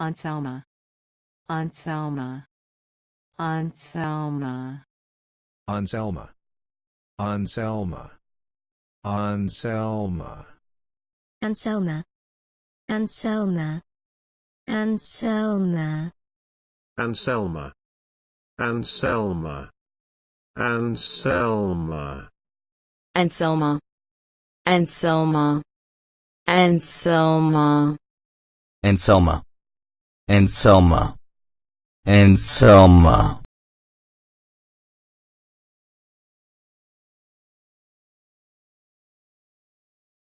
Anselma. Anselma. Anselma. Anselma. Anselma. Anselma. Anselma. Anselma. Anselma. Anselma. Anselma. Anselma. Anselma. Anselma. Anselma. Anselma. Anselma. Anselma.